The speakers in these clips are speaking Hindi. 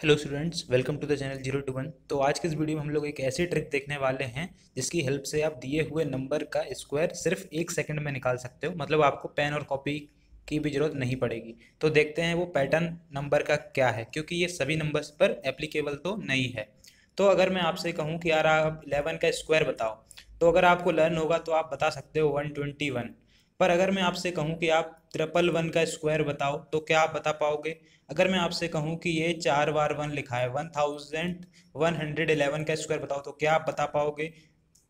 Hello students welcome to the channel zero two one तो आज के इस वीडियो में हम लोग एक ऐसी ट्रिक देखने वाले हैं, जिसकी हेल्प से आप दिए हुए नंबर का स्क्वायर सिर्फ़ एक सेकंड में निकाल सकते हो। मतलब आपको पेन और कॉपी की भी ज़रूरत नहीं पड़ेगी। तो देखते हैं वो पैटर्न नंबर का क्या है, क्योंकि ये सभी नंबर्स पर एप्लीकेबल तो नहीं है। तो अगर मैं आपसे कहूँ कि यार आप इलेवन का स्क्वायर बताओ तो अगर आपको लर्न होगा तो आप बता सकते हो वन पर अगर मैं आपसे कहूँ कि आप ट्रिपल वन का स्क्वायर बताओ तो क्या आप बता पाओगे? अगर मैं आपसे कहूँ कि ये चार बार वन लिखा है one thousand one hundred eleven का स्क्वायर बताओ तो क्या आप बता पाओगे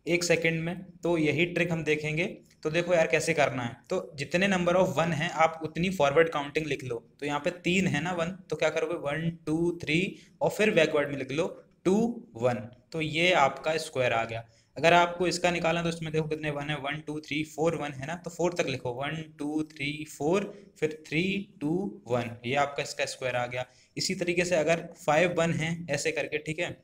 एक सेकंड में? तो यही ट्रिक हम देखेंगे। तो देखो यार कैसे करना है। तो जितने नंबर ऑफ़ वन है, आप उतनी फॉरवर्ड काउंटिंग लिख लो। तो यहाँ पे तीन है ना वन तो क्या करोगे? वन टू थ्री और फिर बैकवर्ड में लिख लो टू वन तो ये आपका स्क्वायर आ गया। अगर आपको इसका निकालना तो उसमें देखो कितने वन है, one two three four one है ना? तो फोर तक लिखो। वन टू थ्री फोर फिर थ्री टू वन ये आपका इसका स्क्वायर आ गया। इसी तरीके से अगर फाइव वन है, ऐसे करके, ठीक है?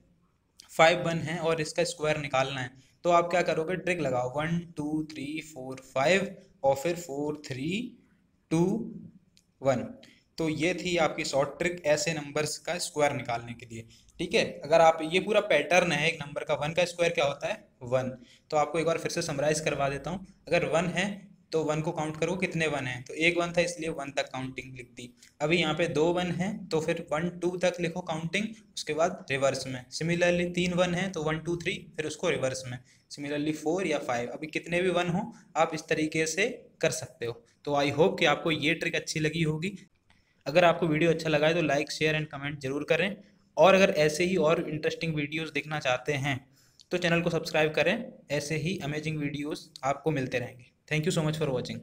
फाइव वन है और इसका स्क्वायर निकालना है तो आप क्या करोगे? ट्रिक लगाओ। One two three four five और फिर फोर थ्री टू वन तो ये थी आपकी शॉर्ट ट्रिक ऐसे नंबर्स का स्क्वायर निकालने के लिए। ठीक है? अगर आप, ये पूरा पैटर्न है, एक नंबर का वन का स्क्वायर क्या होता है? वन तो आपको एक बार फिर से समराइज करवा देता हूँ। अगर वन है तो वन को काउंट करो, कितने वन है? तो एक वन था, इसलिए वन तक काउंटिंग लिख दी। अभी यहाँ पे दो वन है तो फिर वन टू तक लिखो काउंटिंग उसके बाद रिवर्स में। सिमिलरली तीन वन है तो वन टू थ्री फिर उसको रिवर्स में। सिमिलरली फोर या फाइव अभी कितने भी वन हो, आप इस तरीके से कर सकते हो। तो आई होप कि आपको ये ट्रिक अच्छी लगी होगी। अगर आपको वीडियो अच्छा लगा है तो लाइक, शेयर एंड कमेंट ज़रूर करें। और अगर ऐसे ही और इंटरेस्टिंग वीडियोस देखना चाहते हैं तो चैनल को सब्सक्राइब करें। ऐसे ही अमेजिंग वीडियोस आपको मिलते रहेंगे। Thank you so much for watching